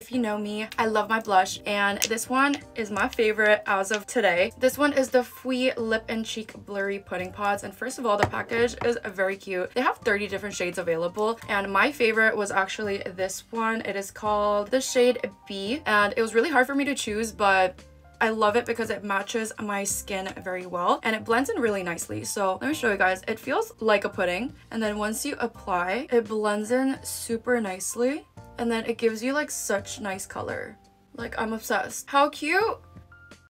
If you know me, I love my blush and this one is my favorite as of today. This one is the Fwee Lip and Cheek Blurry Pudding Pots and first of all, the package is very cute. They have 30 different shades available and my favorite was actually this one. It is called the shade B and it was really hard for me to choose but I love it because it matches my skin very well and it blends in really nicely. So let me show you guys. It feels like a pudding and then once you apply, it blends in super nicely and then it gives you like such nice color. Like I'm obsessed. How cute!